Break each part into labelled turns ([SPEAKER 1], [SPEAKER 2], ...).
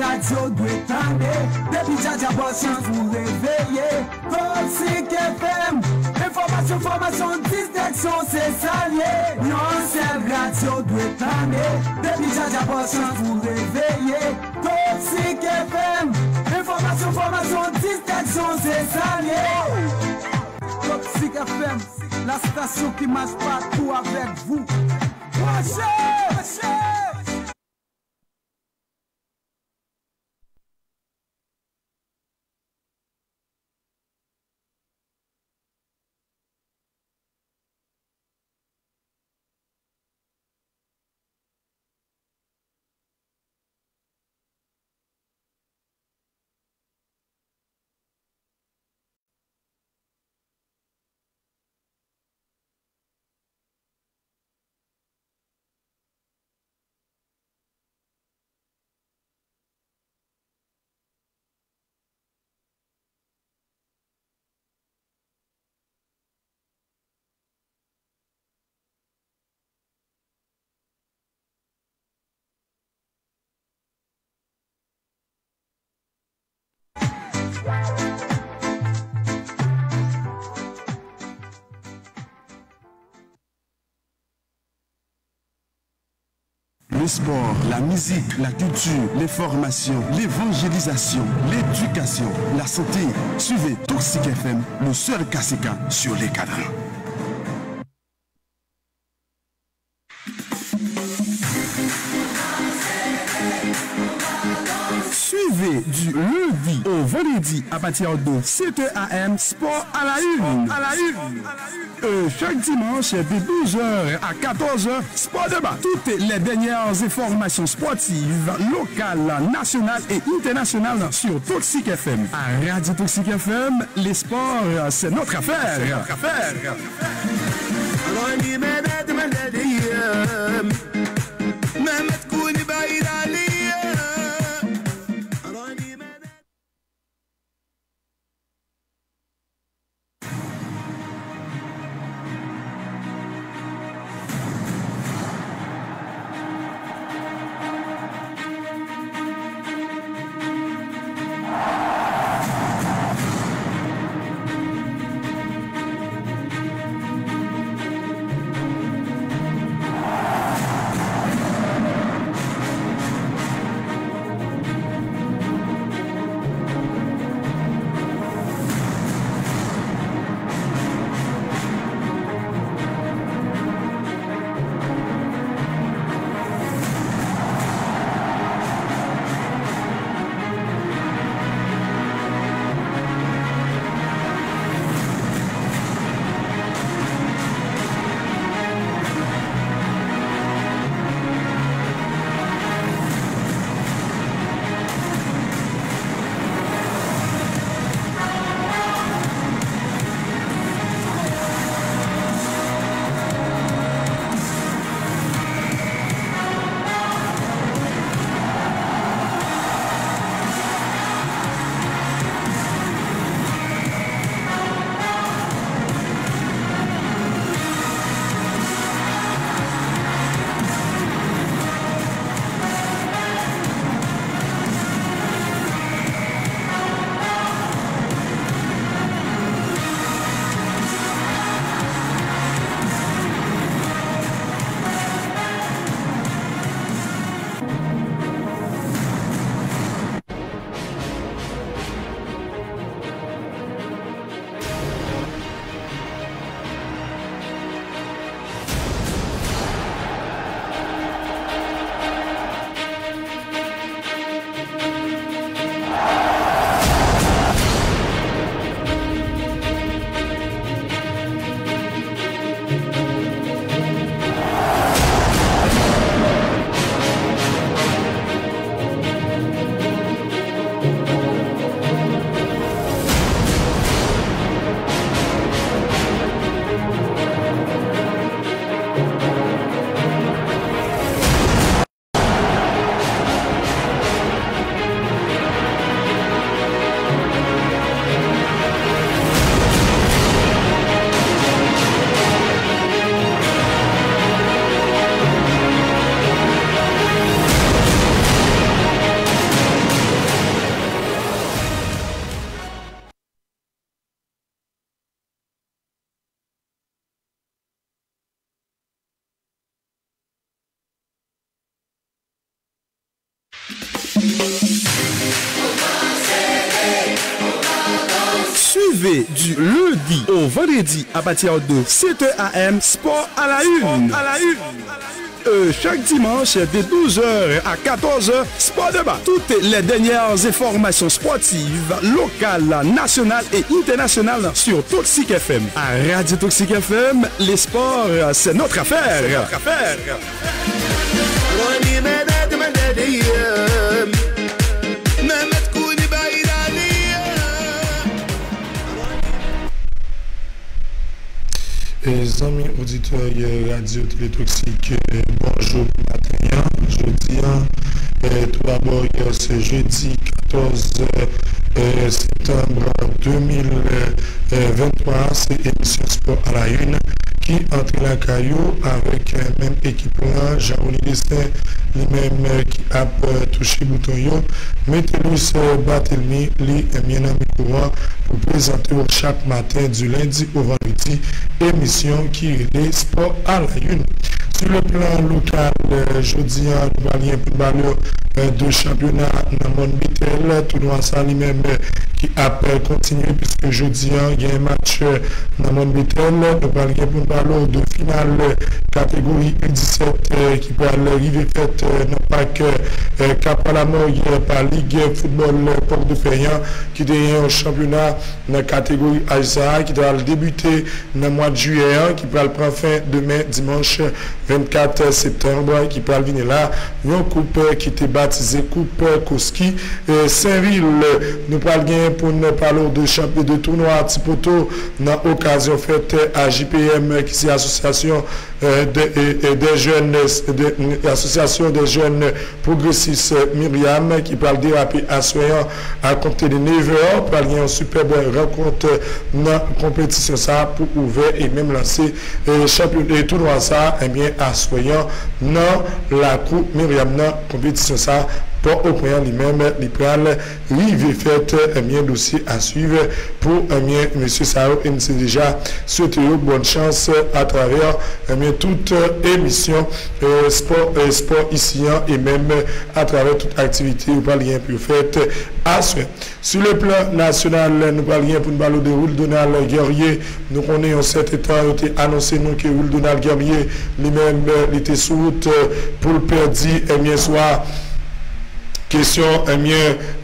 [SPEAKER 1] radio dwe tande. Depi jaja chan pou reveye Toxic FM Informasyon, formasyon, disteksyon se salye Non se radio dwe tande. Depi jaja chan pou reveye Toxic FM Informasyon, formasyon, disteksyon se salye Toxic FM La stasyon ki mas patou avek vou Wache,
[SPEAKER 2] Le sport, la musique, la culture, les formations, l'évangélisation, l'éducation, la santé. Suivez Toxic FM, le seul Kaseka sur les cadrans. Du lundi au vendredi à partir de 7h AM Sport à la une. À la une. Chaque dimanche de 12h à 14h, Sport Débat. Toutes les dernières informations sportives locales, nationales et internationales sur Toxic FM. À Radio Toxic FM, les sports, c'est notre affaire. C'est notre affaire. Vendredi à partir de 7h AM Sport à la une. À la une. Euh, chaque dimanche de 12h à 14h, Sport Débat. Toutes les dernières informations sportives locales, nationales et internationales sur Toxic FM. À Radio Toxic FM, les sports, c'est notre affaire. C'est notre affaire.
[SPEAKER 3] Les amis auditeurs Radio Télétoxique, euh, bonjour matin. Jeudi, euh, tout d'abord, c'est jeudi 14 euh, septembre 2023, c'est émission Sport à la une qui entre la caillou avec euh, même équipe là, Jean-Oli Destin, lui-même euh, qui a euh, touché bouton euh, Barthélemy, lui, bien ami courant pour présenter chaque matin du lundi au vendredi émission qui est Sport à la une. Sur le plan local, euh, jeudi, hein, nous allons pour ballon euh, de championnat dans le monde tournoi ça lui-même euh, qui a euh, continué puisque jeudi, hein, il y a un match euh, dans le monde nous allons pour ballon de finale euh, catégorie U17 euh, qui peut arriver faite euh, dans le parc euh, Cap à la Moye euh, par Ligue Football euh, Port de Payan qui est un championnat dans la catégorie AISA qui doit débuter dans le mois de juillet hein, qui peut prendre fin demain dimanche 24 septembre ki pral vini la yon koupe ki te batize koupe Koski eh, Saint-Ville. Nou pral gen pou nou palo de champi de tournoi Tipoto nan okasyon fete a JPM ki se asosyasyon eh, de, eh, de jen asosyasyon de jen progresis e, Myriam ki pral derapi aswayan a konte de 9 an pral gen yon superbe rekonte nan kompetisyon sa pou ouve e menm lanse champi de tournoi sa e eh bien a soyan nan la kou Miriam nan kompetisyon sa pour au point lui-même, les pral rive fait un bien dossier à suivre pour un bien monsieur Sao et c'est déjà souhaité bonne chance à travers un bien toute euh, émission euh, sport euh, sport ici hein, et même à travers toute activité ou pas lien plus fait à souhait. Sur le plan national, nous parlions pour nous parler de Will Donald Guerrier. Nous connaissons cet état, il été annoncé nous que Will Donald Guerrier lui-même il était sous route pour le perdre et bien soit question eh bien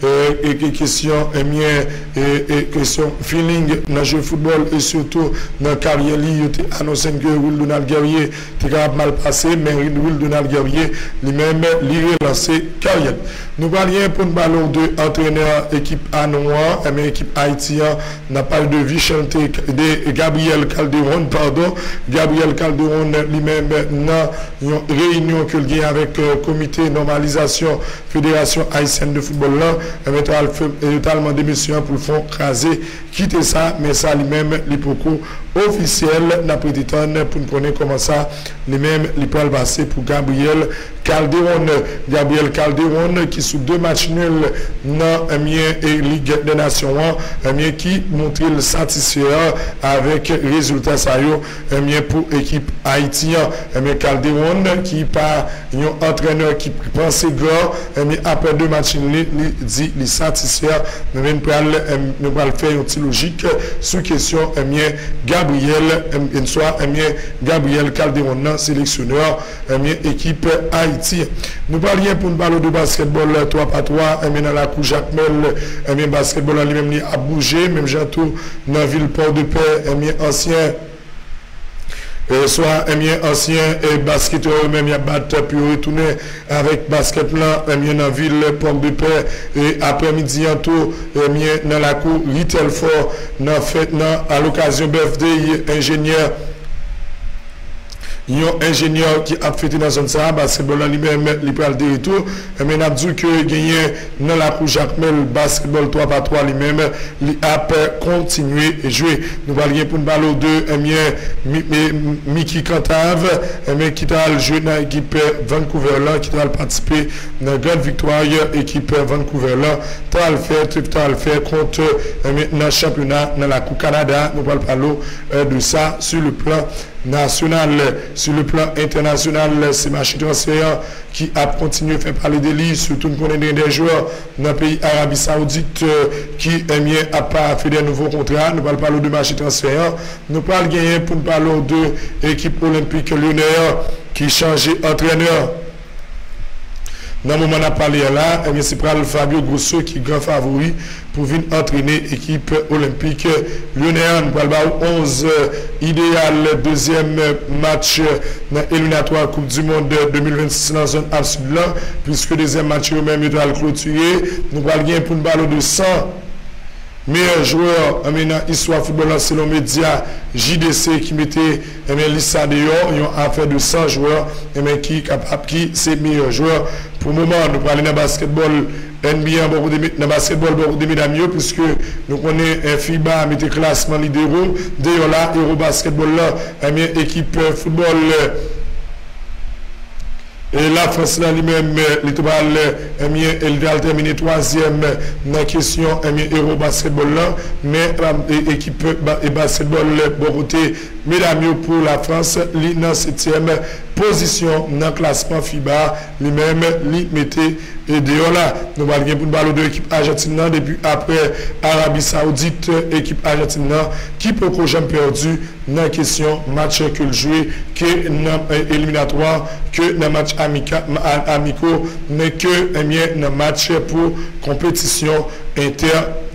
[SPEAKER 3] euh, et que question eh bien et, et question feeling le jeu football et surtout dans la carrière li était annoncé que Will Donald Guerrier était mal passé mais Will Donald Guerrier lui-même lui relancé carrière. Nous parlions pour nous ballon de entraîneur équipe Anois et équipe haïtien n'a pas de Vicente de Gabriel Calderon pardon. Gabriel Calderon lui-même dans une réunion que il y a avec euh, comité normalisation fédération fédération haïtienne de football là totalement démission pour le fond crasé quitter ça mais ça lui-même l'hypoco officiel n'a pris pour nous connaître comment ça lui-même il peut le passer pour Gabriel Calderon. Gabriel Calderon qui sous deux matchs nuls dans mien et Ligue des Nations un mien qui montre le satisfait avec résultat ça un mien pour équipe haïtienne. Un mien Calderon qui par un entraîneur qui pensait grand un mien a deux matchs nuls il dit il satisfait. Mais nous allons nous allons faire une petite logique. Sous question un mien Gabriel un mien Gabriel Calderon sélectionneur un mien équipe Haïti. Nous parlions pour nous parler de basketball 3 par 3 un mien dans la cour Jacques Mel un mien basketball en lui-même il a bougé. Même j'entends dans la ville Port-de-Paix ancien euh, soit un bien ancien et basketteur même il a battu puis retourner avec basket là un bien dans la ville pomme de paix et après-midi en tout un bien dans la cour Little Fort, dans fête à l'occasion BFD ingénieur yon ingénieur qui a fêté dans zone ça parce que bon li pral de retour. Mais n'a dit que gagné dans la rouge Jacmel basketball 3 par 3 lui-même li a continuer et jouer nous parlions pour ballon 2 bien e Miki Cantave mais qui t'a joué dans l'équipe Vancouver là qui t'a participé dans grande victoire équipe Vancouver là t'a le fait t'a le fait contre maintenant championnat dans la Coupe Canada. Nous parlons e, de ça sur le plan national. Sur le plan international, c'est marché transfert qui a continué à faire parler de lui, surtout nous connaissons des joueurs dans le pays Arabie Saoudite qui a pas fait de nouveaux contrats. Nous parlons de marché transfert. Nous parlons pour nous parler de l'équipe olympique lyonnais qui changeait entraîneur. Nan mouman ap pale la, eh mwen se pral Fabio Grosso ki gran favori pou vin entrene ekip olimpik Lyonèan. Pral ba ou 11 ideal, deuxième match nan eliminatoire Coupe du Monde 2026 nan zon Absoulan, puisque deuxième match yo men mwen pral klotuye. Nou pral gen pou n'balo de 100 meilleur joueur euh, dans l'histoire football selon média JDC qui mettait euh, Lissa dehors ils ont affaire de 100 joueurs et qui capable qui c'est meilleur joueur. Pour le moment nous parlons de basketball NBA beaucoup de dans basketball beaucoup de mesdames puisque nous connaissons eh, FIBA met classement leader d'ailleurs là Euro basketball là équipe eh, football eh, Et la France là lui-même, euh, l'étoile, euh, elle a terminé troisième euh, dans la question Euro basketball là, mais l'équipe et basketball bon côté, mesdames pour la France, l'île septième posisyon nan klasman FIBA li mèm li mette e deyo la. Nou bal gen pou nou balo de ekip Argentine nan depi apre Arabi Saoudite ekip Argentine nan ki pou ko jem perdu nan kesyon match ke ljoué ke nan eliminatoir ke nan match amika, amiko ne ke mè nan match pou kompetisyon inter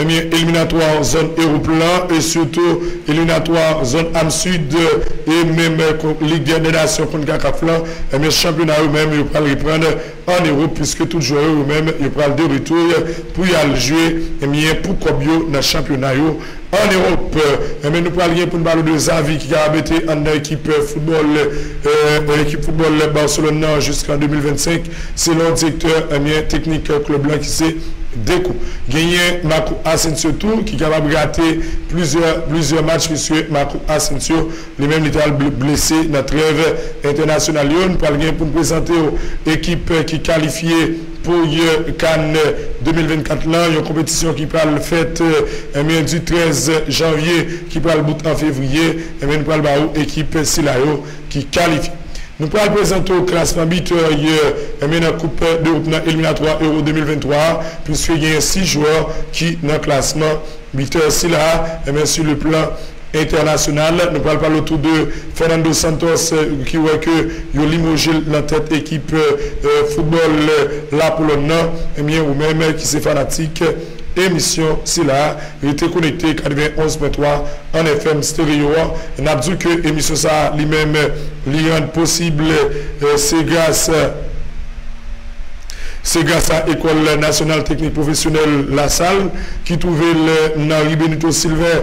[SPEAKER 3] eh bien, éliminatoire zone Europlan et surtout éliminatoire zone Am Sud et même euh, Ligue des Nations contre Gakaflan, eh bien, championnat eux-mêmes, ils pourront reprendre en Europe puisque tous les joueurs eux-mêmes, ils pourront de retour pour y aller jouer, eh bien, pour Kobio dans le championnat en Europe. Eh bien, nous parlons pour parler de Zavi qui a habité en équipe euh, football, euh, euh, équipe football Barcelone jusqu'en 2025, selon le directeur eh bien, technique Club Blanc qui s'est découp. Gagné Marco Asensio Tour qui est capable de rater plusieurs, plusieurs matchs puisque Marco Asensio lui-même était blessé dans la trêve internationale. Parlons pour présenter l'équipe qui qualifiée pour le Cannes 2024 là, une compétition qui va le fait euh, du 13 janvier qui va le bout en février et nous parlons équipe Silayo qui qualifie. Nous pourrons présenter au classement buteur hier, mais dans la Coupe de éliminatoire Euro 2023, puisqu'il y a 6 joueurs qui, dans le classement buteur, si là, eh mais sur le plan international. Nous parlons pas autour de Fernando Santos euh, qui voit que yo limogé la tête équipe euh, football euh, la Pologne, et bien ou même qui c'est fanatique émission c'est là il était connecté 91.3 en FM stéréo. On a dit que émission ça lui-même lui rend possible euh, c'est grâce c'est grâce à l'École nationale technique professionnelle La Salle qui trouvait dans Rue Benito Silver,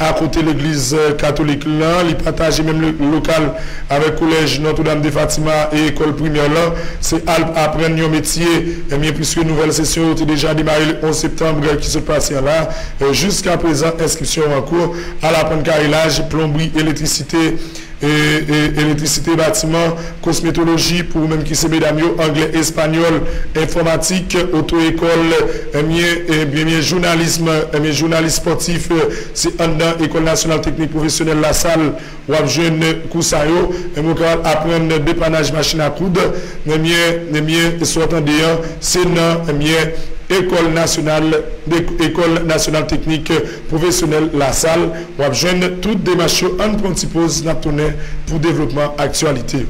[SPEAKER 3] à côté de l'église catholique là, il partage même le local avec le collège Notre-Dame de Fatima et école primaire là. C'est apprendre un métier, mais puisque une nouvelle session a déjà démarré le 11 septembre qui se passe là. Jusqu'à présent, inscription en cours à la carrelage, plomberie, électricité E, e, elektrisite, batiman, kosmetoloji pou mèm ki se mèdam yo, anglè, espanyol, informatik, auto-ekol, mèmye eh eh jounalisme, mèmye eh jounalist sportif, se an dan Ekol National Teknik Profesyonel La Salle, wap jwen kousa yo, mèmye karal apren depanaj machin akoud, mèmye, mèmye, sou atan deyan, se nan, mèmye, École nationale, technique professionnelle La Salle, ou jeune toutes des machines en principose pour développement actualité.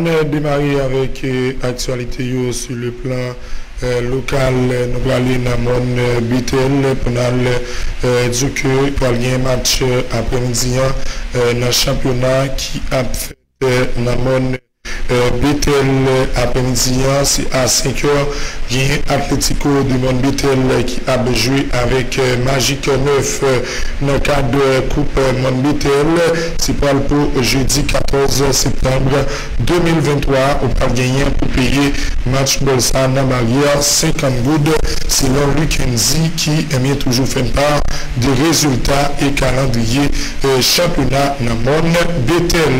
[SPEAKER 3] On démarre avec actualité sur le plan local. Nous allons dans mon BTL pour nous dire que pour un match après-midi dans le championnat qui a fait dans mon Betel après-midi, à 5 heures. Il y a Atletico de Mon Betel qui a joué avec Magic 9 dans le cadre de Coupe Mon Betel. C'est pour le jeudi 14 septembre 2023. On peut gagner pour payer match Bolsa dans Maria 50 gouttes. C'est Luc Kenzi qui aime toujours faire part des résultats et calendrier championnat dans Mon Betel.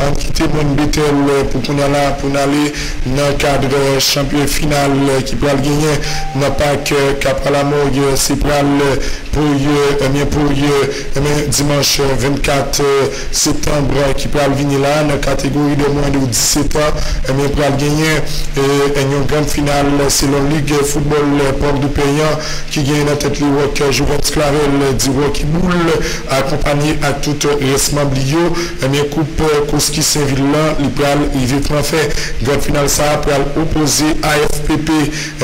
[SPEAKER 3] En pour pour pour aller dans le cadre champion final qui peut gagner. N'a pas que qu'après la morgue c'est pour eh pour eh dimanche euh, 24 euh, septembre euh, qui peut venir là dans la catégorie de moins de 17 ans et bien pour gagner une grande finale selon Ligue Football Port du payant qui gagne la tête le Juventus Clavel du Rocky Boule accompagné à tout récemment Blio et bien coupe Koski Saint-Ville il peut arriver en fait. Grande finale ça peut opposer AFPP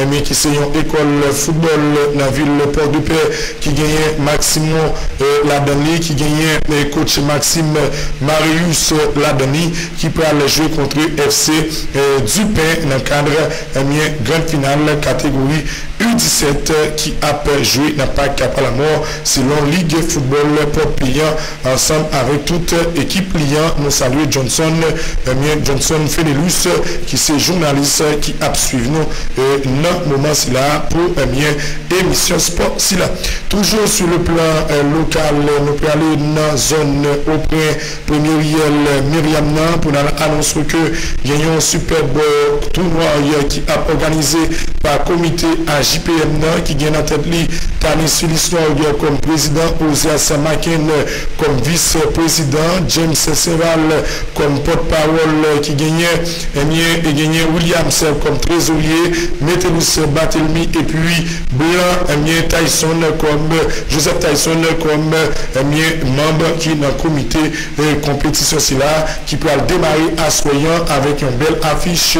[SPEAKER 3] eh bien qui c'est une école football dans la ville Port du Payan qui gagne Maxime Ladani qui gagne coach Maxime Marius Ladani qui peut aller jouer contre FC Dupin dans le cadre de grande finale catégorie U17 qui a joué n'a pas cap à la mort selon Ligue Football Port Pliant ensemble avec toute équipe Pliant nous saluons Johnson Johnson Fenelus qui c'est journaliste qui a suivi nous dans moment là pour une émission sport là. Toujours sur le plan local, nous pouvons aller dans la zone auprès premier Myriam pour annoncer que y a un superbe tournoi qui a organisé par comité AJPM qui gagne en tête Tani Sulisson comme président, Ozias Makin comme vice-président, James Serval comme porte-parole qui gagne et eh gagné Williams comme trésorier, Metellus Batelmi et puis Blanc, eh Tyson comme Joseph Tyson comme eh membre qui est dans le comité de compétition là qui peut démarrer à soyant avec une belle affiche.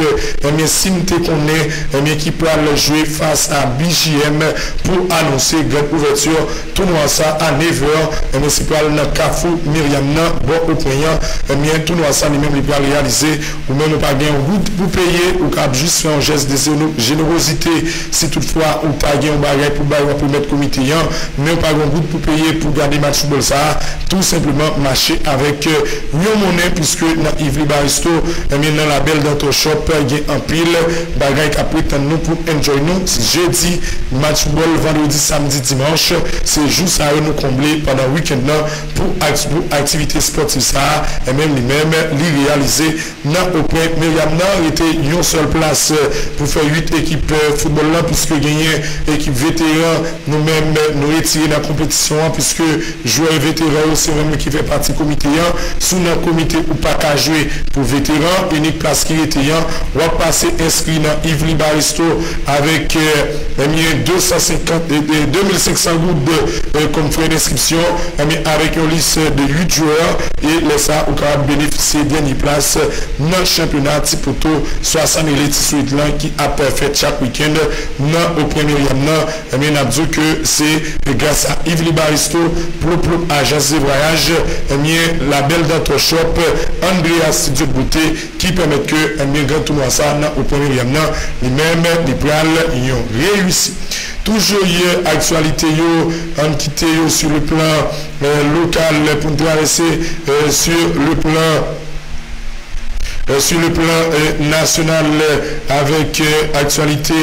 [SPEAKER 3] Bien Simte qu'on est qui peut jouer face à BJM pour annoncer grande ouverture tournoi ça à 9h mais c'est pas dans Cafou Myriam bon au point bien tournoi ça lui-même il peut réaliser. Ou même pas gagner route pour payer ou cap juste faire un geste de générosité. Si toutefois ou pas gagner un bagage pour pour mettre comité mais on pas un groupe pour payer pour garder match football ça. Tout simplement marcher avec euh, une monnaie puisque dans Yves Libaristo maintenant la belle dans shop il y a un pile bagaille après nous pour enjoy nous. Jeudi match football vendredi samedi dimanche. C'est juste à nous combler pendant le week-end non, pour, activité sportive ça. Et même lui-même lui réaliser dans au point. Mais il était une seule place euh, pour faire huit équipes euh, football là puisque gagner équipe vétéran nous-mêmes nous retiré dans la compétition, puisque joueur vétéran, c'est même qui fait partie du comité. Sous notre comité ou pas qu'à jouer pour vétéran, unique place qui était, on va passer inscrit dans Yves Baristo avec euh, 250, euh, 2500 gouttes euh, comme frais d'inscription, eh avec une liste de 8 joueurs et laisse ça au capable bénéficier de dernière place dans le championnat Tipoto 60 000 suite là qui a parfait chaque week-end dans au premier yam là, mais n'a dit que c'est Grâce à Yves Libaristo, propre agence de voyage, et bien, la belle d'entre shop, Andreas Diobouté, qui permet que, un bien, grand tournoi ça, au premier lien, non, les mêmes, les pral, ils ont réussi. Toujours hier, actualité, yo, on quitté sur le plan euh, local pour traverser euh, sur le plan Euh, sur le plan euh, national euh, avec actualité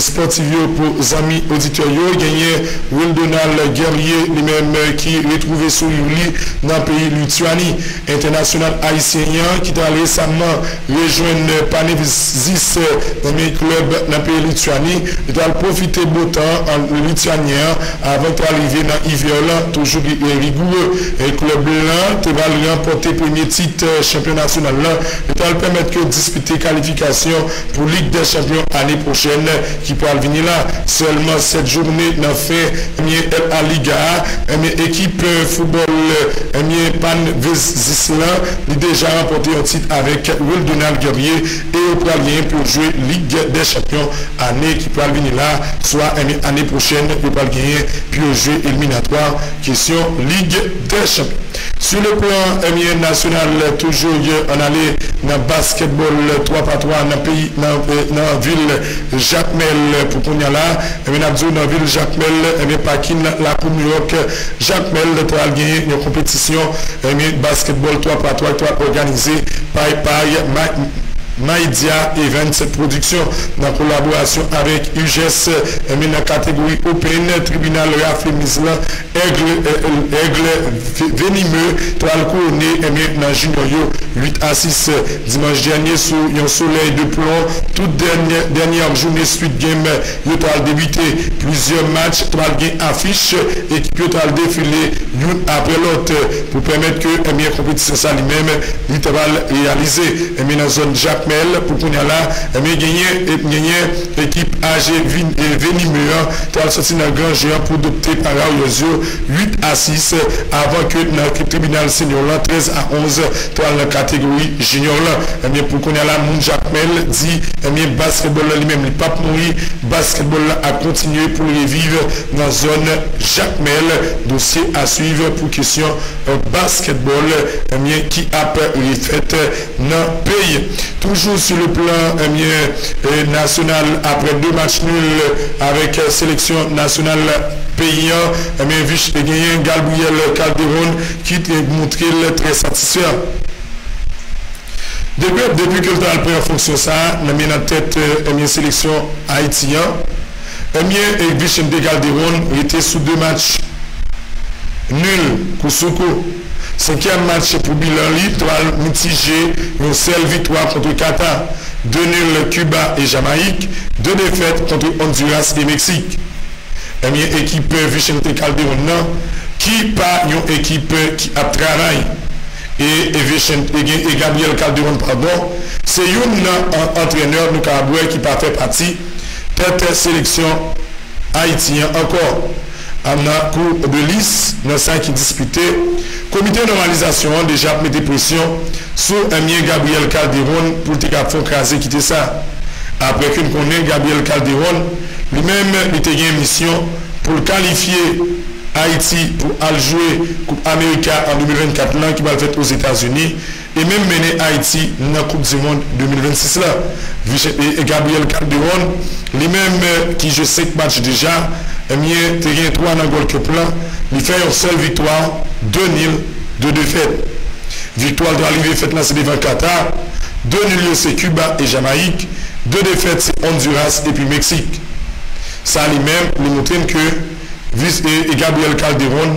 [SPEAKER 3] sportive pour amis auditeurs. Gagné Will Donald Guerrier lui-même qui retrouvé sur lui dans le pays Lituanie. International haïtien qui a récemment rejoint Panevis dans le club dans le pays Lituanie. Il a profité beau temps en lituanien avant d'arriver dans Iviola, toujours rigoureux. Et club blanc, il va remporter premier titre champion national. Va permettre que disputer qualification pour Ligue des Champions l'année prochaine qui peut venir là. Seulement cette journée n'a fait à Liga, équipe football Pan Zislan, il a déjà remporté un titre avec Will Donald Guerrier et au gagner pour jouer Ligue des Champions année qui peut venir là, soit l'année prochaine, il peut gagner puis jouer éliminatoire question Ligue des Champions. Sur le plan national, toujours en allé nan basketball 3x3 nan peyi nan, euh, nan vil Jacmel pou konya la eme eh nan djou nan vil Jacmel eh eme pakin la pou New York Jacmel pou al genye yon kompetisyon eme eh basketball 3x3 pou organize pay pay Maïdia Event Production dans collaboration avec UGS euh, mais dans la catégorie Open Tribunal Rafé Mislan euh, Aigle Venimeux Tral Couronné dans Junior 8 à 6 dimanche dernier sous un soleil de plomb toute dernière, dernière journée suite game yo tral débuté plusieurs matchs tral gain affiche équipe yo tral défilé l'une après l'autre pour permettre que euh, la compétition ça lui-même lui tral réaliser dans zone Jacques pour qu'on y a là, mais gagner, gagner équipe AG Venimeur, tu as sorti dans grand géant pour adopter par yeux 8 à 6 avant que le tribunal senior là, 13 à 11, tu as la catégorie junior là. Mais pour qu'on y a là, mon Jacmel dit, mais basketball lui-même, il pas mourir, basketball a continué pour les vivre dans la zone Jacmel, dossier à suivre pour question basketball, qui a fait dans le pays toujours sur le plan eh bien, eh, national, après deux matchs nuls avec eh, sélection nationale paysan, eh bien, Vich Gayen, Gabriel Calderon, qui est montré très satisfait. Depuis, depuis que le temps a en fonction ça, nous mis en tête eh la sélection haïtienne. Emyen Ekvichem de Galderon rete sou 2 match nul Kousoukou Cinquième match pour bilan libre, mitigé, une seule victoire contre Qatar, deux nuls Cuba et Jamaïque, deux défaites contre Honduras et Mexique. Et bien, équipe Vicente Calderon, non, qui pas une équipe qui a travaillé. Et, et, et Gabriel Calderon, pardon, c'est un entraîneur nous Kaboué qui pas fait partie de cette sélection haïtienne encore. Liste, dans ça qui disputé, comité de normalisation a déjà mis des pressions sur Emien Gabriel Calderon pour te faire craser quitter ça. Après qu'on connaît Gabriel Calderon, lui-même, il a une mission pour qualifier Haïti pour aller jouer Coupe Américaine en 2024 là, qui va le faire aux États-Unis et même mener Haïti dans la Coupe du Monde 2026 là. Et Gabriel Calderon, lui-même qui joue 5 matchs déjà, Emye, te gen 3 nan gol ke plan, li fè yon sel victoire, 2 nil, 2 defet. Victoire de arrivé fèt nan se devan Qatar, 2 nil yo se Cuba e Jamaik, 2 defet se Honduras e pi Meksik. Sa li men, li montren ke Vis e, e Gabriel Calderon,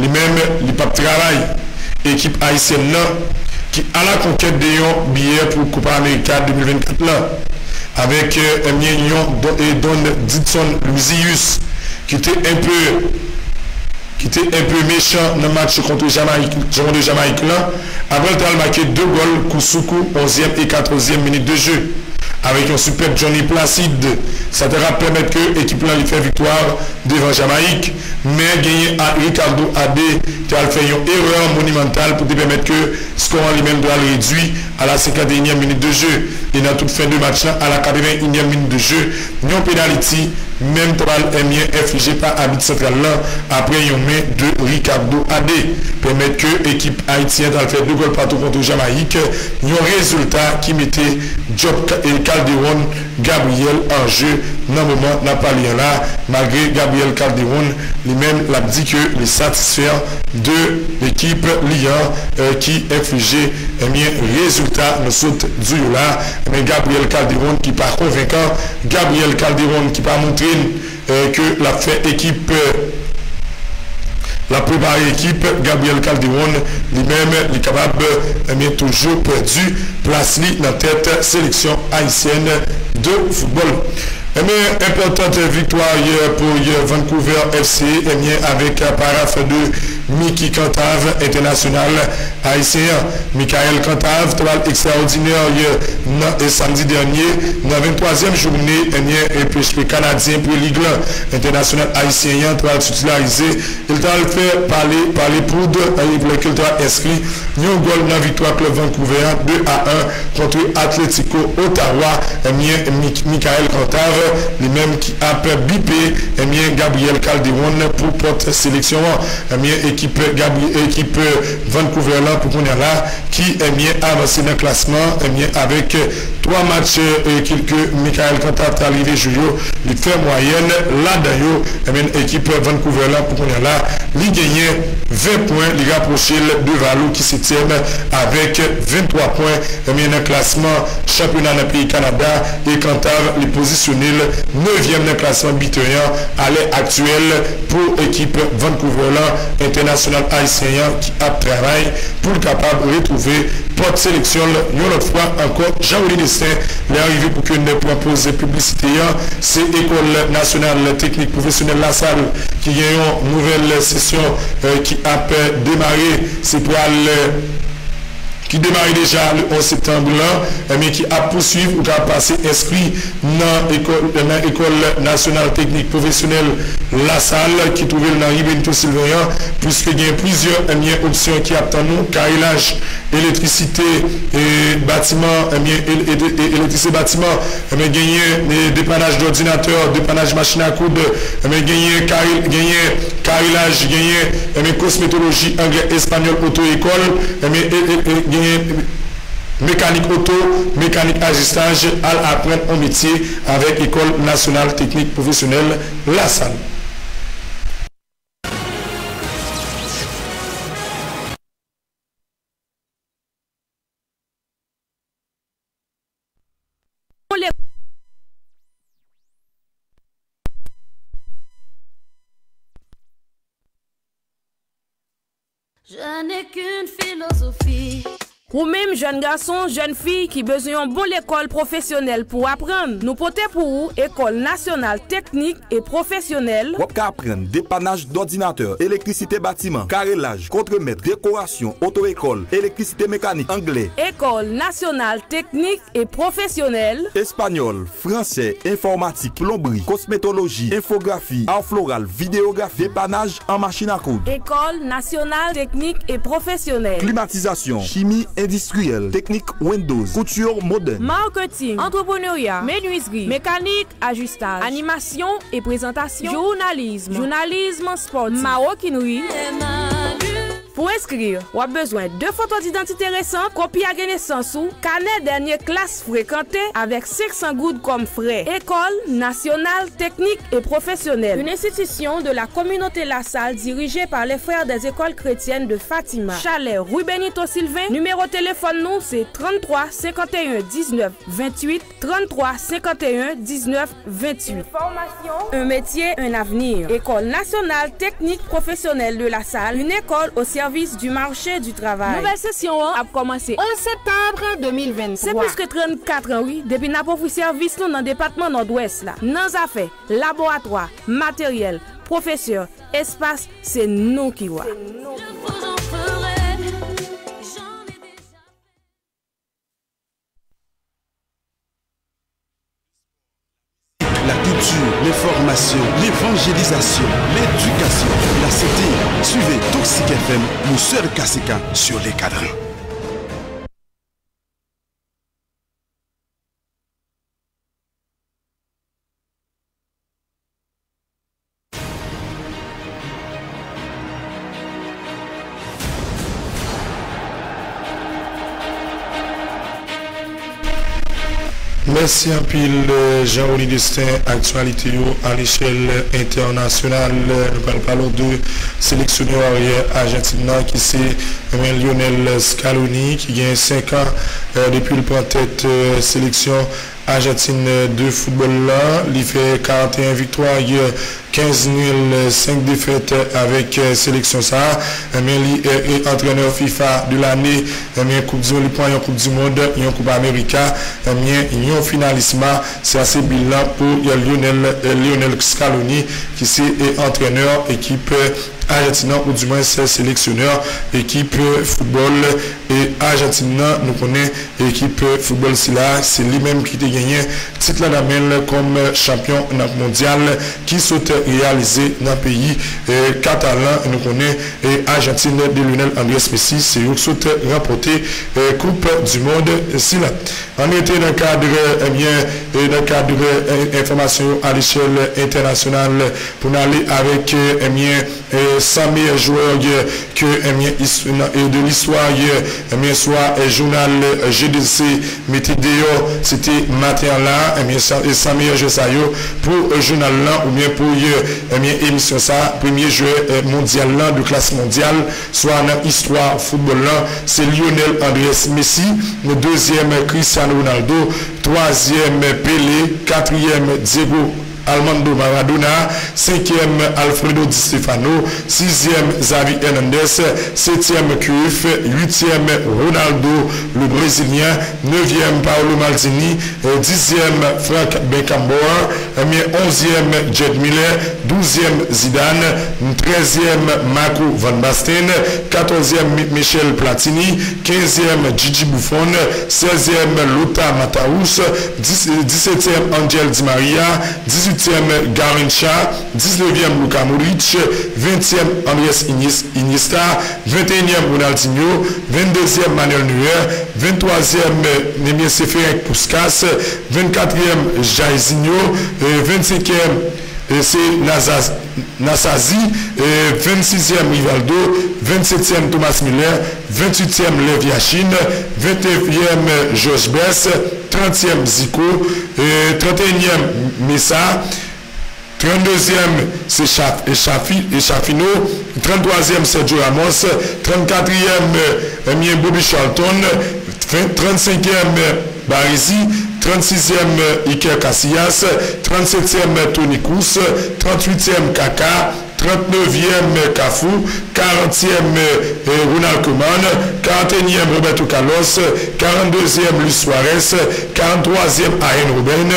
[SPEAKER 3] li men li pap travay, ekip Haitien nan, ki ala konket de yon biye pou Koupa Amerika 2024 nan. Avèk emye yon Don Didson Luisius, qui était un peu qui était un peu méchant dans le match contre Jamaïque, contre Jamaïque là. Après, il a marqué deux goals, coup 11e et 14e minute de jeu. Avec un super Johnny Placide. Ça devra permettre que l'équipe là lui fait victoire devant Jamaïque. Mais gagner à Ricardo Adé, qui a fait une erreur monumentale pour te permettre que score lui-même doit le réduire à la 51e minute de jeu. Et dans toute fin de match là, à la 81e minute de jeu, non penalty même pour bien infligé par Habit Central après une main de Ricardo Adé. Permettre que l'équipe haïtienne a fait deux goals partout contre Jamaïque. Un résultat qui mettait Job et Calderon Gabriel en jeu dans le moment napoléon là, malgré Gabriel Calderon lui-même l'a dit que les satisfaire de l'équipe Lyon euh, qui infligeait un bien résultat le saute du là. Mais Gabriel Calderon qui pas convaincant, Gabriel Calderon qui pas montré euh, que la fait équipe euh, la préparée équipe, Gabriel Calderon, lui-même, est capable, mais toujours perdu, place dans la tête sélection haïtienne de football. Eh importante victoire pour Vancouver FC, eh bien, avec paraphe de Miki Cantave, international haïtien. Michael Cantave, toile extraordinaire et samedi dernier, dans la 23e journée, et PHP canadien pour Ligue international haïtien, toile titularisé. Il t'a fait parler, parler pour deux, il voulait qu'il t'a inscrit un goal dans la victoire Club Vancouver 2 à 1 contre Atletico Ottawa. Et Michael Cantave, lui-même qui a bipé, et Gabriel Calderon pour porte sélection. Et équipe, Gabriel, équipe Vancouver là, pour qu'on là, qui est bien avancé dans le classement, bien, avec trois matchs et quelques Michael Cantave est arrivé jouer, il fait moyenne et bien, équipe Vancouver là, pour qu'on là, il gagne 20 points, il rapproche de Valo qui se tient avec 23 points, et bien, dans le classement championnat le pays Canada, et Cantave est positionné 9e dans le classement bitoyen à l'heure actuelle pour l'équipe Vancouver là, international haïtien qui a travaillé pour le capable de retrouver porte sélection. Une autre fois encore Jean-Louis Destin l'arrivée pour que ne propose publicité. C'est école nationale technique professionnelle La Salle qui a une nouvelle session euh, qui a démarré c'est pour qui démarre déjà le 11 septembre là, eh mais qui a poursuivre ou qui a passé inscrit dans l'école nationale technique professionnelle La Salle qui trouve dans Ribento Silverian, puisqu'il y a plusieurs eh options qui attendent nous, carrelage, électricité et bâtiment, eh électricité bâtiment, mais gagner dépannage d'ordinateur, dépannage machine à coudre, mais gagner carrelage, gagner cosmétologie anglais, espagnol, auto-école, mécanique auto, mécanique ajustage, à apprendre un métier avec École nationale technique professionnelle La Salle.
[SPEAKER 4] Je n'ai qu'une philosophie.
[SPEAKER 5] Ou même jeune garçon, jeune fille qui besoin bon l'école professionnelle pour apprendre. Nous portons pour vous école nationale technique et professionnelle.
[SPEAKER 6] Vous apprendre dépannage d'ordinateur, électricité bâtiment, carrelage, contremaître, décoration, auto-école, électricité mécanique, anglais.
[SPEAKER 5] École nationale technique et professionnelle.
[SPEAKER 6] Espagnol, français, informatique, plomberie, cosmétologie, infographie, art floral, vidéographie, dépannage en machine à coudre.
[SPEAKER 5] École nationale technique et professionnelle.
[SPEAKER 6] Climatisation, chimie industrielle, technique Windows, couture moderne,
[SPEAKER 5] marketing, entrepreneuriat, menuiserie, mécanique, ajustage, animation et présentation, journalisme, journalisme sportif, maroquinerie. Pour inscrire, ou a besoin de photos d'identité récentes, copie à naissance ou carnet dernière classe fréquentée avec 500 gouttes comme frais. École nationale technique et professionnelle. Une institution de la communauté La Salle dirigée par les frères des écoles chrétiennes de Fatima. Chalet, rue Benito Sylvain. Numéro téléphone nous c'est 33 51 19 28 33 51 19 28. formation, un métier, un avenir. École nationale technique professionnelle de La Salle. Une école au service du marché du travail. Nouvelle session a commencé en septembre 2023. C'est plus que 34 ans, oui, depuis nous service dans le département nord-ouest. là. Dans affaires, laboratoire, matériel, professeur, espace, c'est nous qui voyons.
[SPEAKER 7] Les formations, l'évangélisation, l'éducation, la santé. Suivez Toxic FM, mon seul Kasseka sur les cadrans.
[SPEAKER 3] Merci un pile Jean-Oli Destin, actualité à l'échelle internationale. Nous parlons de sélectionneur argentin qui c'est Lionel Scaloni qui gagne 5 ans depuis le point tête sélection Argentine de football là, il fait 41 victoires, 15 nuls, 5 défaites avec euh, sélection ça. Mais il est entraîneur FIFA de l'année, mais Coupe du Monde, prend une Coupe du Monde, une Coupe América, mais un finalisme, c'est assez bilan pour Lionel, euh, Lionel Scaloni qui est euh, entraîneur équipe argentine ou du moins sélectionneur équipe football. E Argentine nan nou konen ekip football si la, se li menm ki te genyen tit la damel kom champion nan mondial ki sote realize nan peyi e Katalan nou konen e Argentine de Lionel Andres Messi se yon sote rapote Koupe du Monde si la. An ete nan kadre eh nan kadre eh, informasyon a l'ishel internasyonal pou nan ale avek Samir Jouer ke de l'histoire eh, Emen swa e jounal e GDC meti deyo siti maten la Emen e sa meyo je sa yo pou jounal lan ou bien pou yo Emen emisyon sa premye jwe mondial lan du klas mondial Swa nan histwa foutbol lan Se Lionel Andres Messi Dezyem Cristiano Ronaldo Trozyem Pele Katryem Diego Almando Maradona, cinquième Alfredo Di Stefano, sixième Xavi Hernandez, septième Cruyff, huitième Ronaldo, le Brésilien, neuvième Paolo Maldini, dixième Frank Beckenbauer, onzième Jed Miller, douzième Zidane, treizième Marco Van Basten, quatorzième Michel Platini, quinzième Gigi Buffon, seizième Lothar Mataus, dix-septième Angel Di Maria, 18 18e Garincha, 19e Luka Moric, 20e Andres Iniesta, 21e Ronaldinho, 22e Manuel Neuer, 23e Nemir Seferek Pouskas, 24e Jairzinho, 25e c'est Nassazi, 26e Rivaldo, 27e Thomas Miller, 28e Lev Yachin, 21e Josh Bess, 30e Zico, 31e Messa, 32e c'est Chafino, 33e Sergio Ramos, 34e Bobby Charlton, 35e Barisi, 36e Iker Casillas, 37e Tony Kous, 38e Kaka, 39e Cafou, 40e Ronald Koeman, 41e Roberto Carlos, 42e Luis Suarez, 43e Ayen Ruben,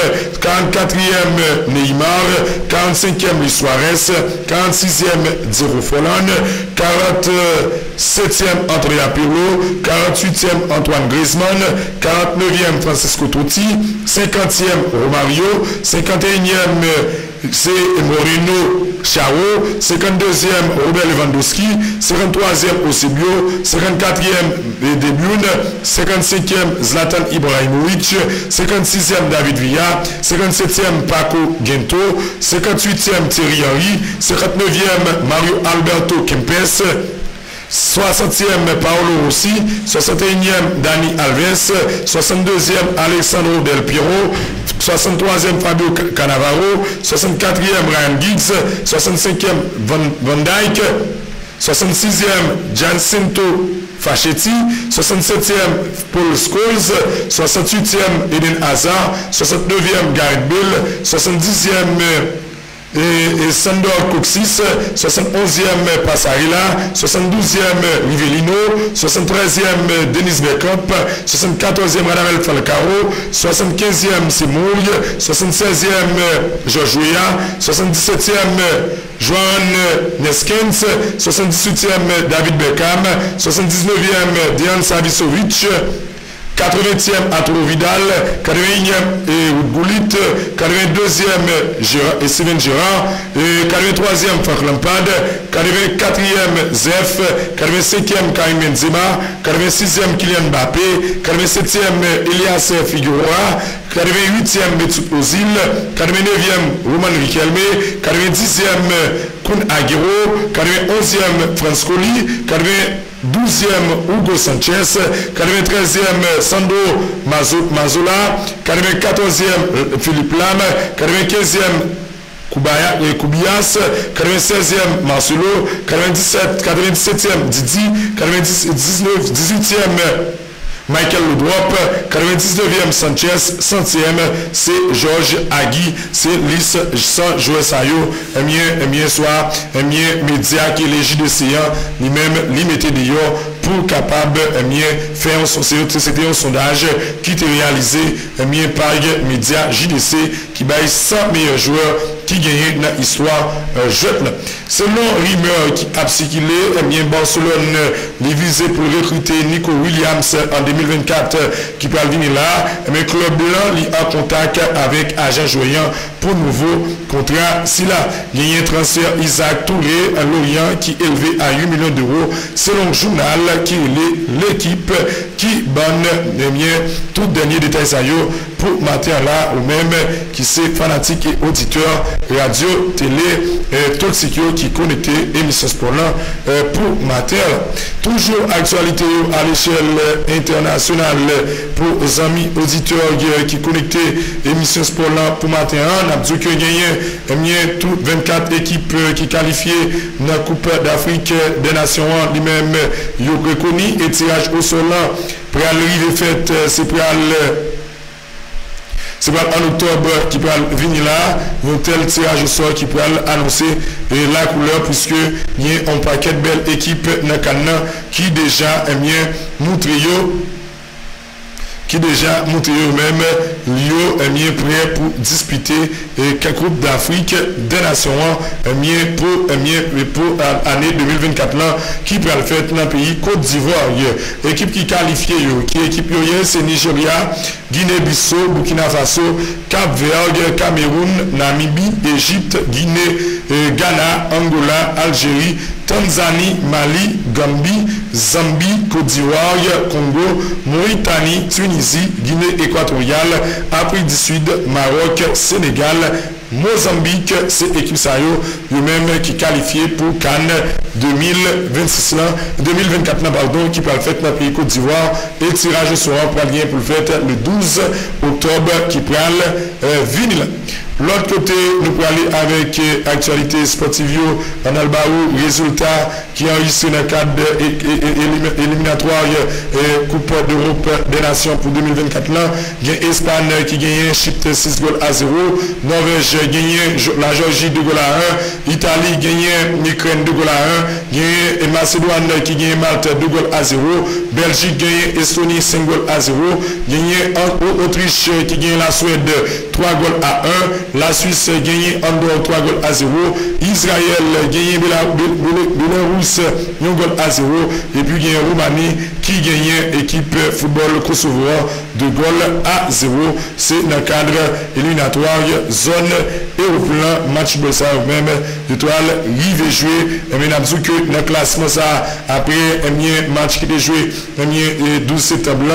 [SPEAKER 3] 44e Neymar, 45e Luis Suarez, 46e Zero Folland, 47e Andrea Pirlo, 48e Antoine Griezmann, 49e Francisco Totti, 50e Romario, 51e c'est Moreno Chao, 52e Robert Lewandowski, 53e Osebio, 54e Debune, 55e Zlatan Ibrahimovic, 56e David Villa, 57e Paco Gento, 58e Thierry Henry, 59e Mario Alberto Kempes, 60e Paolo Rossi, 61e Dani Alves, 62e Alessandro Del Piero, 63e Fabio Cannavaro, 64e Ryan Giggs, 65e Van Dyke, 66e Giancinto Fachetti, 67e Paul Scholes, 68e Eden Hazard, 69e Gareth Bale, 70e et, Sandor Coxis, 71e Passarilla, 72e Rivellino, 73e Denis Beckup, 74e Radamel Falcao, 75e Simouille, 76e Georges 77e Joan Neskens, 78e David Beckham, 79e Diane Savisovic, 80e Arturo Vidal, 81e Goulit, 82e Steven Gerrard, 83e Frank Lampard, 84e Zef, 85e Karim Benzema, 86e Kylian Mbappé, 87e Elias Figueroa, 88e Mesut Ozil, 89e Roman Riquelme, 90e Kun Aguero, 91e Franz Colli, 12e Hugo Sanchez, 93e Sando Mazola, 94e Philippe Lam, 95e Koubias, 96e Marcelo, 97e Didi, 18e Michael Loudrop, 99e Sanchez, 100e, se Georges Agui, se Lis San Jouessayo, emyen, emyen soa, emyen media ki leji de seyan, li men li mette de yo, séant, lui-même, lui mettait de pou kapab fè yon sondaj ki te realize par media JDC ki bay 100 meyè joueur ki genye nan histwa jòt nan. Selon Rimeur ki apsikile, Barcelone li vize pou rekrute Nico Williams en 2024 ki pral vini la, klub blan li an kontak avek ajan joyan pou nouvo kontra sila. Genye transfer Isaac Touré an Lorient ki eleve a 8 milyon d'euro selon jounal ki l'ekip ki qui tout dernier détail ça pour matin là ou même qui c'est fanatique et auditeur radio télé et toxico qui connecté émission sport là euh, pour matin toujours actualité à l'échelle internationale pour les amis auditeurs qui euh, connecté émission sport là pour matin n'a dit que gagné eh tout 24 équipes euh, qui qualifiées dans la Coupe d'Afrique des Nations lui-même yo reconnu et tirage au sol là pral rive fet se pral se pral an oktobre ki pral vini la yon tel tiraj ou sor ki pral anonsi la kouleur pwiske yon an paket bel ekip nan kanan ki deja emyen moutre yo ki deja moutre yo menm yo emyen pre pou dispite kakoup d'Afrique de Nation 1 emyen pou ane 2024 lan ki pral fèt nan peyi Kote d'Ivoire. Ekip ki kalifiye yo ki ekip yo ye se Nigeria Guinea-Bissau, Burkina Faso Cap Verde, Cameroun Namibi, Egypte, Guinea Ghana, Angola, Algérie Tanzanie, Mali Gambie, Zambie, Kote d'Ivoire Congo, Mauritanie Tunisie, Guinea-Equatorial Afrique du Sud, Maroc Sénégal Mozambik se ekip sa yo yo menm ki kalifiye pou kan 2026 lan 2024 nan pardon ki pral fèt nan peyi Kote d'Ivoire. E tiraj sou an pral gen pou fèt le 12 oktob ki pral vini lan L'autre côté, nous pouvons aller avec actualité sportive en Albaou, résultat qui enregistré dans le cadre éliminatoire et Coupe d'Europe des Nations pour 2024 là. Il y a Espagne qui gagne Chypre 6 goals à 0. Norvège gagne la Georgie 2 goals à 1. Italie gagne l'Ukraine 2 goals à 1. Il y a Macédoine qui gagne Malte 2 goals à 0. Belgique gagne Estonie 5 goals à 0. Il y a Autriche qui gagne la Suède 3 goals à 1. La Suisse genye Andor 3 gol a 0. Israel genye Belarus 1 gol a 0. E pi genye Roumanie ki genye ekip football Kosovo de Gaulle à 0. C'est dans le cadre éliminatoire zone et au plan match de ça même étoile rive joué et mesdames que dans le classement ça après un bien match qui était joué le 12 septembre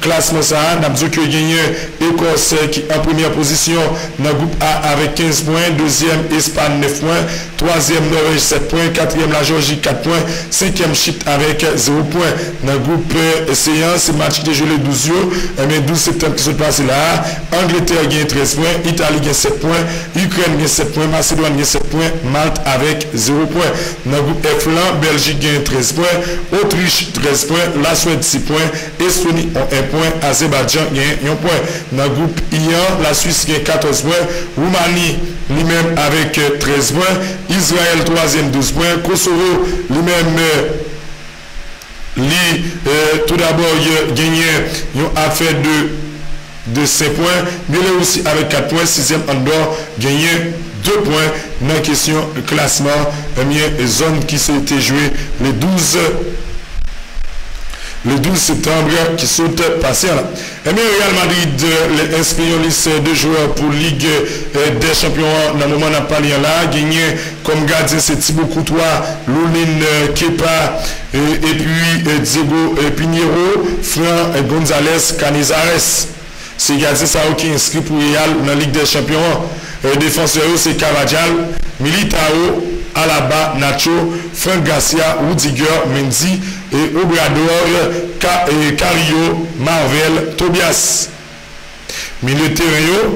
[SPEAKER 3] classement ça n'a que gagné Écosse qui en première position dans le groupe A avec 15 points deuxième Espagne 9 points troisième Norvège 7 points quatrième la Géorgie 4 points cinquième Chypre avec 0 points dans le groupe C1 c'est match qui était joué le 12 jours mais 12 septembre qui se passe là. Angleterre gagne 13 points, Italie gagne 7 points, Ukraine gagne 7 points, Macédoine gagne 7 points, Malte avec 0 points. Dans le groupe F, Belgique gagne 13 points, Autriche 13 points, la Suède 6 points, Estonie 1 point, Azerbaïdjan gagne 1 point. Dans le groupe IAN, la Suisse gagne 14 points, Roumanie lui-même avec 13 points. Israël, troisième, 12 points. Kosovo, lui-même, lui, euh, tout d'abord, gagné une affaire de, de 5 points. Mais là aussi avec 4 points. Sixième, Andorre, gagné 2 points dans la question classement. Eh bien, zone qui s'était jouée les 12 le 12 septembre qui saute passé. Et eh bien, Real Madrid, l'inspirant les euh, deux joueurs pour Ligue euh, des Champions, dans le moment n'a pas là, gagné comme gardien, c'est Thibaut Courtois, Loulin euh, Kepa, et, et puis Diego Pinheiro, Fran González Canizares. C'est gardien ça qui est inscrit pour Real dans la Ligue des Champions. défenseur, c'est Cavadial, Militao, Alaba, Nacho, Frank Garcia, Rudiger, Mendy, et Obrador, Cario, e, Marvel, Tobias. Milieu terrain,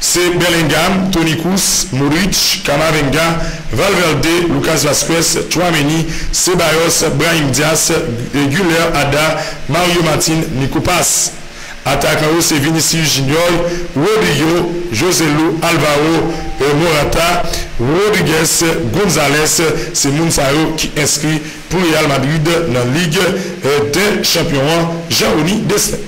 [SPEAKER 3] c'est Bellingham, Tony Kous, Muric, Kamavinga, Valverde, Lucas Vasquez, Chouameni, Ceballos, Brahim Diaz, Guler Ada, Mario Martin, Nico Pass. Attaquant c'est Vinicius Junior, Rodrigo, José Alvaro, Morata, Rodriguez, Gonzalez, c'est Mounsaro qui inscrit pour Real Madrid dans la Ligue des champions Jean-Oni Destin.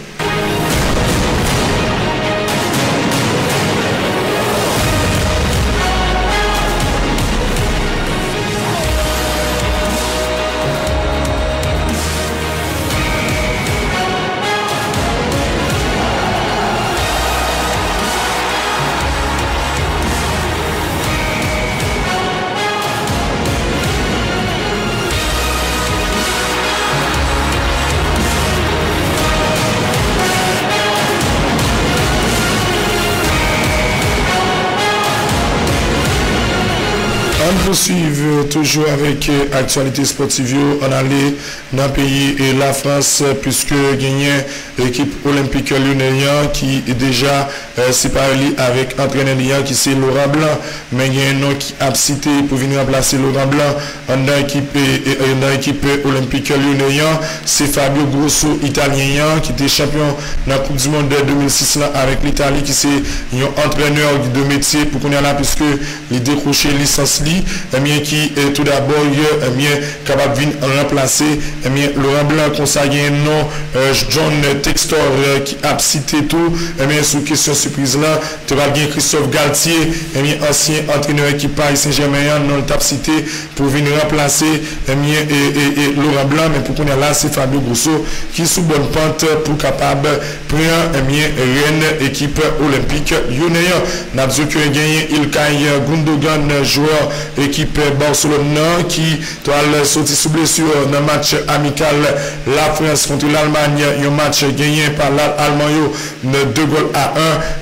[SPEAKER 3] Poursuivre toujours avec actualité sportive. En aller dans le pays et la France puisque gagné l'équipe olympique lyonnaise qui est déjà euh, séparée avec entraîneur Lyon qui c'est Laurent Blanc. Mais il y a un nom qui a cité pour venir remplacer Laurent Blanc euh, euh, dans l'équipe olympique lyonnaise. C'est Fabio Grosso, italien, qui était champion de la Coupe du Monde de 2006 avec l'Italie qui c'est un entraîneur de métier pour qu'on ait là puisque il décroché licence li, eh bien, qui est tout d'abord eh bien, capable de remplacer eh bien, Laurent Blanc consacré un nom euh, John T. Textor qui a cité tout, eh bien, sous question surprise là, tu vas bien Christophe Galtier, eh bien, ancien entraîneur équipe Paris Saint-Germain, non t'a cité pour venir remplacer eh bien, et, et, Laurent Blanc, mais pour qu'on là, c'est Fabio Grosso qui est sous bonne pente pour capable prendre eh bien, Rennes équipe olympique Yunéa. N'a dit que gagné Ilkay Gundogan, joueur équipe Barcelone non, qui doit sortir sous blessure dans match amical la France contre l'Allemagne, un match gagné par l'Allemand de Gaulle à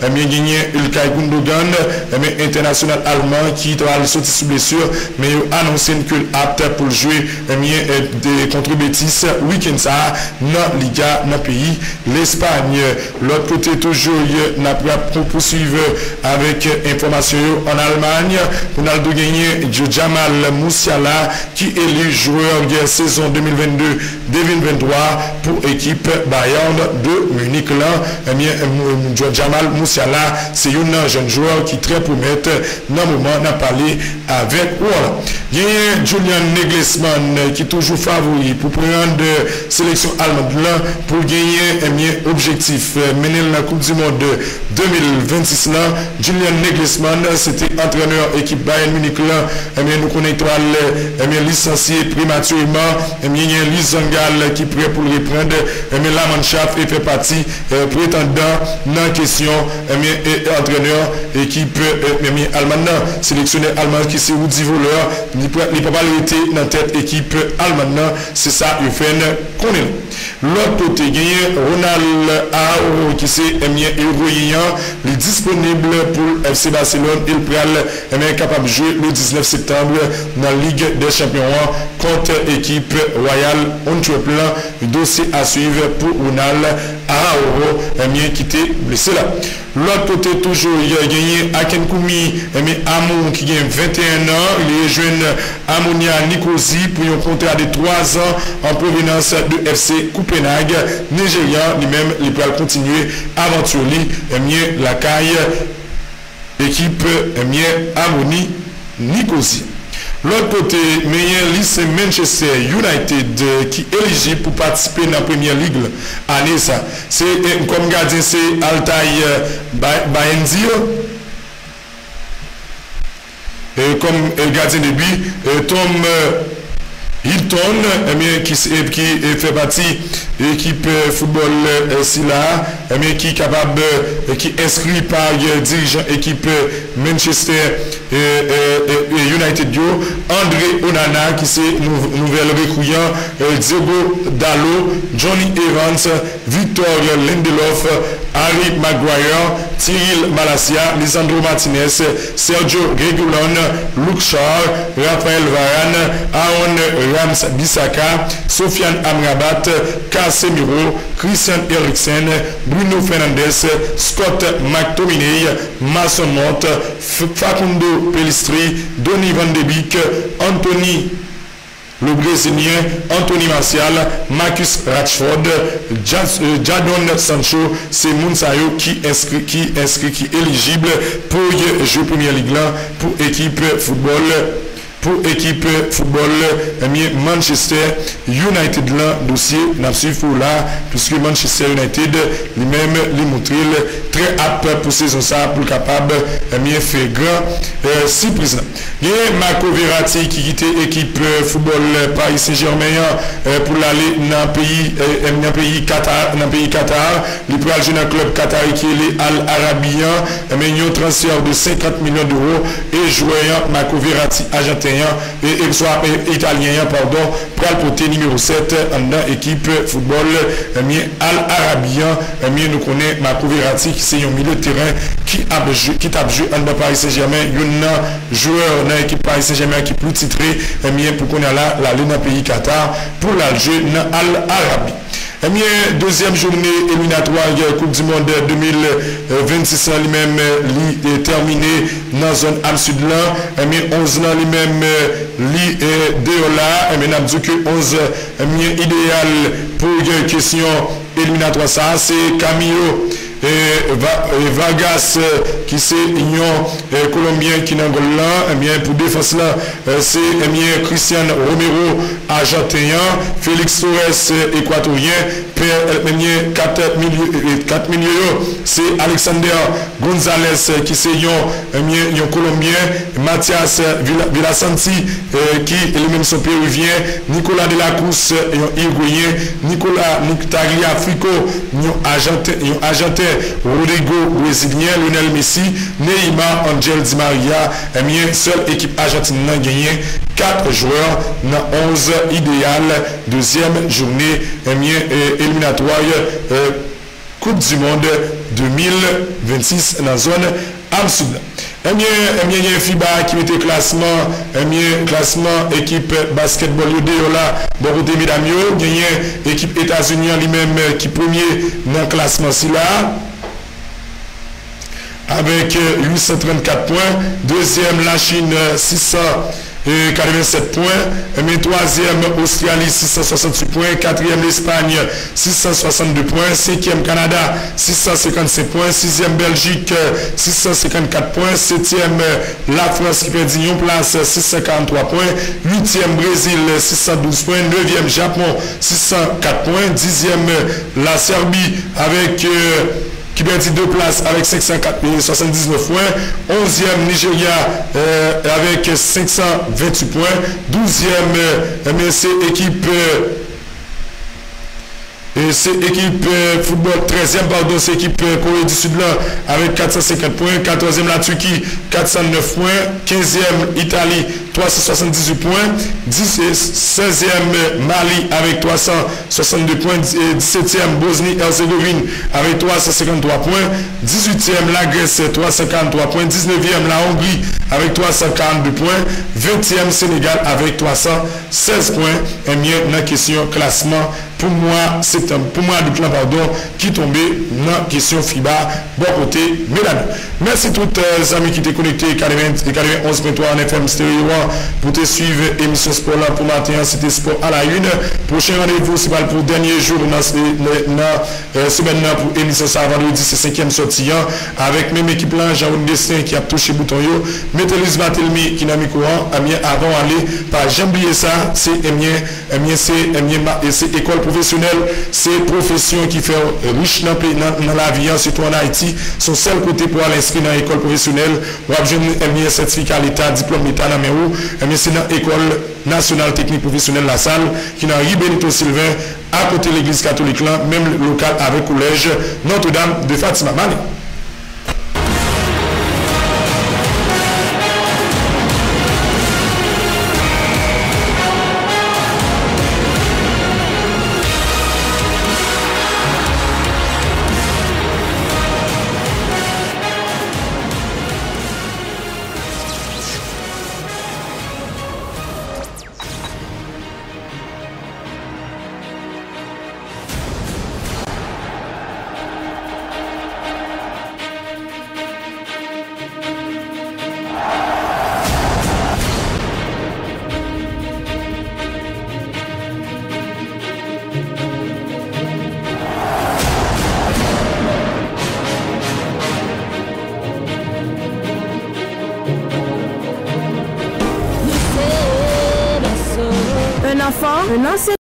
[SPEAKER 3] 1, eh bien gagné Ulkay Gundogan, eh mais international allemand qui doit sortir sous blessure, mais annoncé que apte pour jouer eh bien des contre Betis week-end ça dans Liga dans pays l'Espagne. L'autre côté toujours n'a poursuivre avec information en Allemagne. Ronaldo gagné Jamal Moussiala qui est le joueur de saison 2022-2023 pour équipe Bayern de Munich lan, emyen eh Jamal Moussiala, se yon nan jen joueur ki tre pou met nan mouman nan pale avek ou ala. Genyen Julian Neglesman ki eh, toujou favori pou preyon de euh, seleksyon alman lan pou genyen emyen eh objektif menel nan Koupe du Monde 2026 lan. Julian Neglesman se te antreneur ekip Bayern Munich lan, emyen nou konen toal, emyen lisansye prematureman, emyen yon Liz Zangal ki pre pou reprende, emyen la manchaf et fait partie euh, prétendant dans la question euh, entraîneur équipe euh, eh allemande non, sélectionné allemand. Qui c'est Woody voleur il peut pas arrêter dans tête équipe allemande non, c'est ça il fait connaît l'autre côté gagné Ronald Aou qui c'est eh il est disponible pour FC Barcelone. Il prend eh capable de jouer le 19 septembre dans la Ligue des Champions contre équipe Royal Antwerp. Dossier à suivre pour Ronald Araoro mwen eh ki te blese la. Lot kote toujou yon genye Aken Koumi mwen eh Amon ki gen 21 an, li jwen Amonia Nikosi pou yon kontra de 3 an an provenans de FC Koupenag, Nigeria li men li pral kontinue avantur li mwen eh lakay ekip mwen Amoni Nikosi. L'autre côté, meilleur c'est Manchester United euh, qui est éligible pour participer à la première ligue année ça. C'est euh, comme gardien c'est Altaï euh, Baendio. Et comme gardien de but, Tom Hilton, eh qui, eh, eh, fait partie équipe football eh, ainsi là eh, mais qui est capable eh, qui est inscrit par dirigeant équipe Manchester United André Onana qui c'est nouvel recrutant Diego Dallo Johnny Evans Victor Lindelof Harry Maguire Cyril Malasia Lisandro Martinez Sergio Regulon Luke Shaw Raphaël Varane Aaron Rams Bissaka Sofiane Amrabat Karl Casemiro, Christian Eriksen, Bruno Fernandes, Scott McTominay, Mason Mott, Facundo Pellistri, Donny Van de Beek, Anthony le Brésilien Anthony Martial, Marcus Ratchford, euh, Jadon Sancho, c'est Mounsayo qui inscrit, qui inscrit, qui est éligible pour jouer Première Ligue là, pour équipe football pou ekip foutbol emye eh Manchester United lan dosye napsi fou la pwiske Manchester United li mèm li moutril tre ap pou sezon sa pou kapab emye eh fe gran euh, si prizan. Gen Marco Verratti ki kite ekip foutbol Paris Saint-Germain euh, pou lale nan peyi euh, nan eh, peyi Qatar, nan peyi Qatar. Li pou alje nan klub Qatar ki li al Arabian men yon transfer de 50 milyon d'euro e jwayan Marco Verratti ajantin et, soit italien, pardon, le porter numéro 7 dans l'équipe football Al Arabian. Nous connaissons Marco Verratti qui c'est un milieu de terrain qui a qui a joué dans Paris Saint-Germain. Un joueur dans l'équipe Paris Saint-Germain qui plus titré pour qu'on a là, la dans pays Qatar pour la jouer dans Al Arabi. Eh bien, deuxième journée éliminatoire Coupe du Monde 2026 lui-même euh, lui terminée dans la zone am sud euh, là. Eh bien, 11 ans lui-même li est là. Eh bien, dit que 11 eh bien, idéal pour question éliminatoire ça. C'est Camilo. Vargas qui c'est union colombien qui n'a là, eh bien pour défense là, c'est eh bien Christian Romero argentin, Félix Torres équatorien, Père 4 millions 4 millions c'est Alexander Gonzalez qui c'est un colombien, Mathias Villasanti qui est le même son péruvien, Nicolas Delacruz un Uruguayen, Nicolas Tagliafico un argentin Rodrigo Brésilien, Lionel Messi, Neymar, Angel Di Maria, et bien, seule équipe argentine n'a gagné 4 joueurs dans 11 idéal, deuxième journée et bien, et éliminatoire et Coupe du Monde 2026 dans la zone Amsterdam. Emyen, emyen gen FIBA ki mette klasman, emyen klasman ekip basketbol yo de yo la, bon kote midam yo, genyen ekip Etasunian li menm ki premye nan klasman si la. Avek 834 poin, dezyen la Chine 600. 687 points. Mais troisième, Australie, 668 points. Quatrième, l'Espagne, 662 points. Cinquième, Canada, 657 points. Sixième, Belgique, 654 points. Septième, la France qui perd place, 643 points. Huitième, Brésil, 612 points. Neuvième, Japon, 604 points. Dixième, la Serbie avec qui perdit deux places avec 579 points. 11e Nigeria euh, avec 528 points. 12e MSC équipe euh, c'est équipe euh, football 13e, pardon, c'est équipe euh, Corée du Sud là avec 450 points. 14e la Turquie, 409 points. 15e Italie, 378 points. 16e Mali avec 362 points. 17e Bosnie-Herzégovine avec 353 points. 18e la Grèce, 343 points. 19e la Hongrie avec 342 points. 20e Sénégal avec 316 points. Et bien, la question classement, pour moi, septembre, pour moi, le plan, pardon, qui tombait dans la question FIBA, bon côté, mesdames. Merci toutes les amis qui étaient connectés, 91.3 en FM Stereo 1, pour te suivre, émission sport là pour matin, c'était sport à la une. Prochain rendez-vous, c'est pas pour le dernier jour dans la euh, semaine pour émission ça, vendredi, c'est 5e sortie, avec même équipe là, jean Destin qui a touché bouton yo, Métélis Batelmi qui n'a mis courant, avant aller, pas j'aime oublier ça, c'est Emien Eh eh c'est école professionnelle, c'est profession qui fait euh, riche dans, la vie, surtout en Haïti. Son seul côté pour aller inscrire dans l'école professionnelle, ou obtenir eh un certificat à l'État, diplôme d'État dans mes c'est dans l'école nationale technique professionnelle La Salle, qui n'a Ribenito Sylvain, à côté de l'église catholique, là, même local avec collège Notre-Dame de Fatima
[SPEAKER 5] Mané.